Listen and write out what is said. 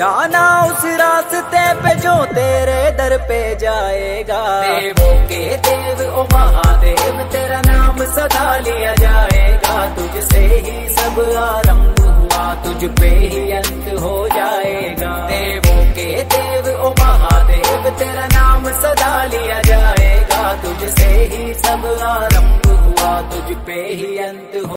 जाना उस रास्ते पे जो तेरे दर पे जाएगा। देवों के देव, ओ महादेव, तेरा नाम सदा लिया जाएगा। तुझसे ही सब आरंभ हुआ, तुझ पे ही अंत हो जाएगा। देवों के देव, ओ महादेव, तेरा नाम सदा लिया जाएगा। तुझसे ही सब आरंभ हुआ, तुझ पे ही अंत हो